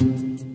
Música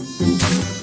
Música